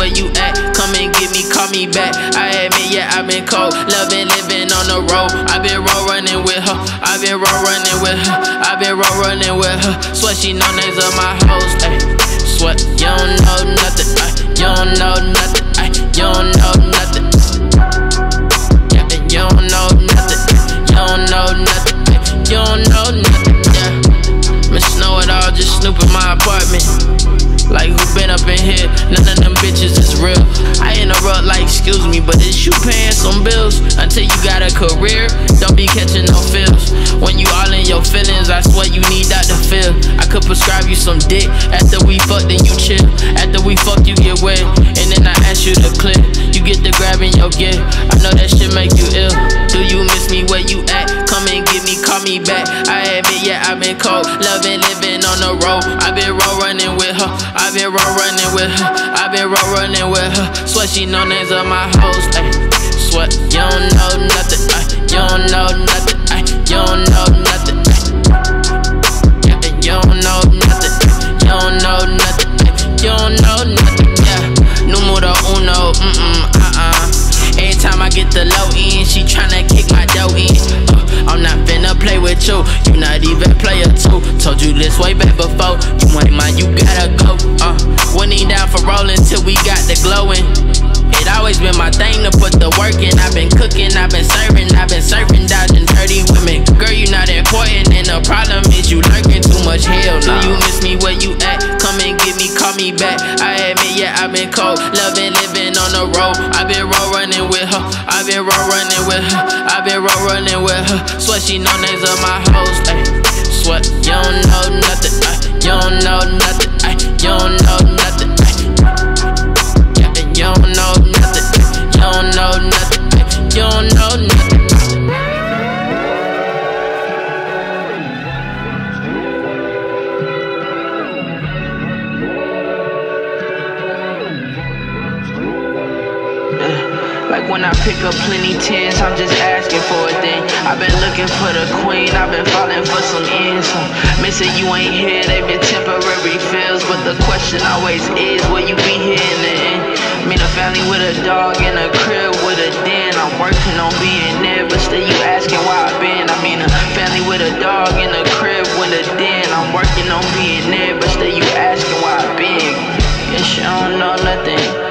where you at. Come and get me, call me back. I admit, yeah, I've been cold. Loving, living on the road. I've been road running with her. I've been road running with her. I've been road running with her. Swear she know names of my hoes. Ay. You paying some bills? Until you got a career, don't be catching no feels. When you all in your feelings, I swear you need that to feel. I could prescribe you some dick after we fuck, then you chill. After we fuck, you get wet, and then I ask you to clip. You get the grabbing your gift. I know that shit make you ill. Do you miss me where you at? Come and get me, call me back. I admit, yeah, I've been cold, loving, living on the road. I've been been road running with her. I've been road running with her. Swear she know names of my hoes. Ay. Swear my thing to put the work in. I've been cooking, I've been serving, I've been surfing, dodging dirty women. Girl, you not important, and the problem is you lurking too much hell. Do you miss me where you at? Come and get me, call me back. I admit, yeah, I've been cold, loving, living on the road. I've been road running with her. I've been road running with her. I've been road running with her. Swear she know names of my hoes. Ay. Swear you don't know nothing. Ay. You don't know nothing. Like when I pick up plenty tens, I'm just asking for a thing. I've been looking for the queen, I've been falling for some ends. So, missing you ain't here, they've been temporary feels. But the question always is, will you be here in the end? Mean a family with a dog in a crib with a den. I'm working on being there, but still you asking why I've been. I mean a family with a dog in a crib with a den. I'm working on being there, but still you asking why I've been. Guess you don't know nothing.